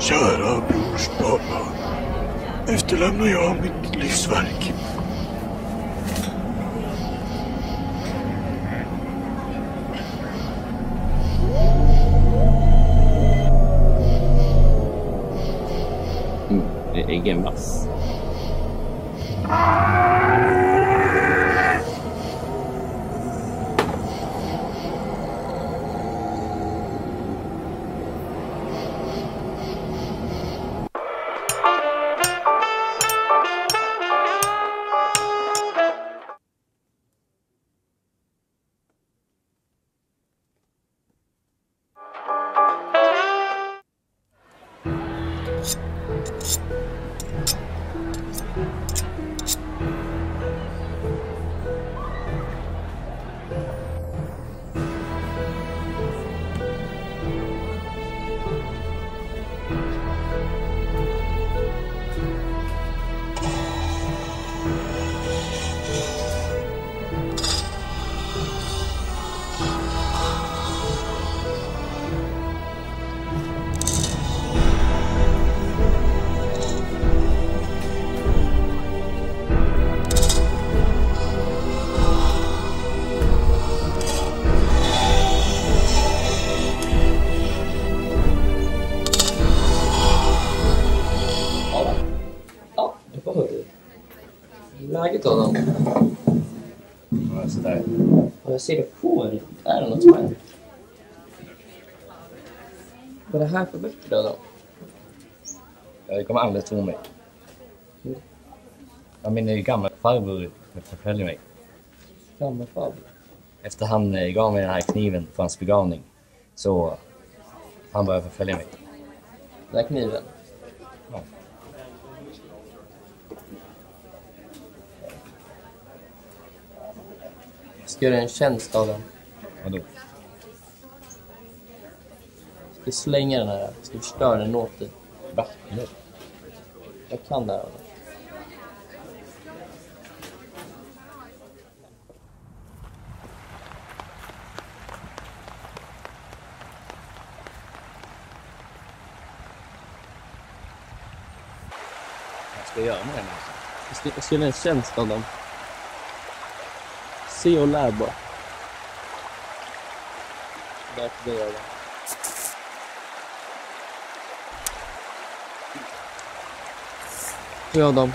Kära brors barnbarn, efterlämnar jag mitt livsverk. Mm, egen vass. Ja, Läget Adam? Ja, sådär. Ja, Jag ser det på dig. Är det något som hänt? Vad är det här för böcker då? Adam? Jag kommer aldrig tro mig. Ja, min eh, gamla farbror förföljer mig. Gammelfarbror? Efter han eh, gav mig den här kniven för hans begravning så han började förfölja mig. Den här kniven? Ja. Ska göra en tjänst Adam. Vadå? Jag ska slänga den här. Jag ska förstöra den åt dig. Va? Nu? Jag kan det här. Vad ska jag göra med den? Alltså? Jag ska, jag ska göra en tjänst Adam. Se och lär bara. Det är för dig Adam. Jag Adam.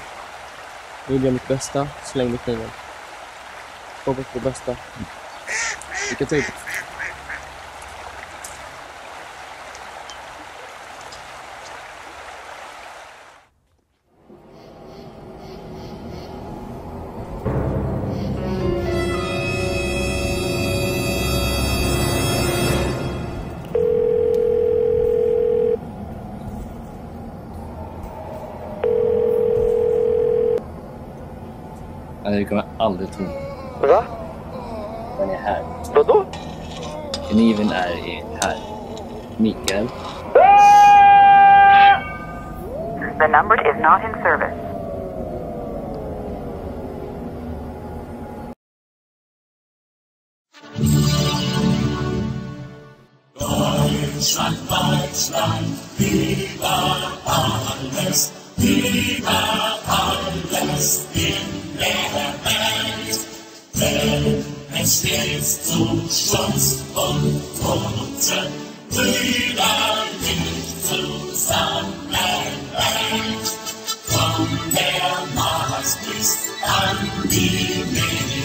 Jag mitt bästa. Släng med kniven. Hoppas på det bästa. Lycka till. Ja, det kommer jag aldrig tro. Va? Den är här. Vadå? Kniven är här. Mikael. The number is not in service. Es gilt zu Schutz und Kurze, Brüder nicht zusammenwelt. Von der Mars bis an die Mitte.